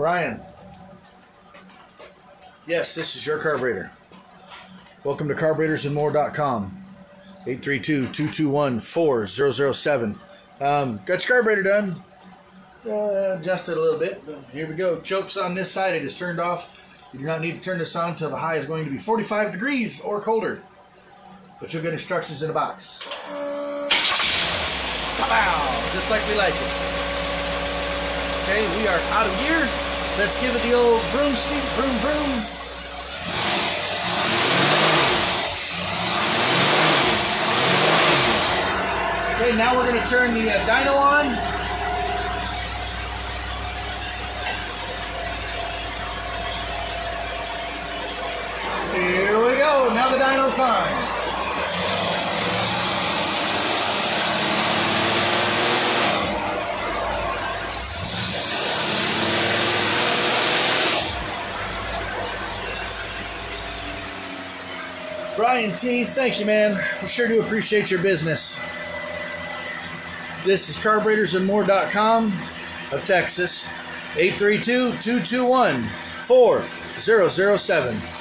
Brian. Yes, this is your carburetor. Welcome to carburetorsandmore.com. 832-221-4007. Um, got your carburetor done. Uh, adjusted a little bit. Here we go. Chokes on this side. It is turned off. You do not need to turn this on until the high is going to be 45 degrees or colder. But you'll get instructions in a box. Just like we like it. Okay, we are out of gear. Let's give it the old broomstick, broom, broom. Okay, now we're going to turn the uh, dyno on. Here we go. Now the dyno's on. Brian T, thank you, man. We sure do appreciate your business. This is carburetorsandmore.com of Texas. 832 221 4007.